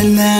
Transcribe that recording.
when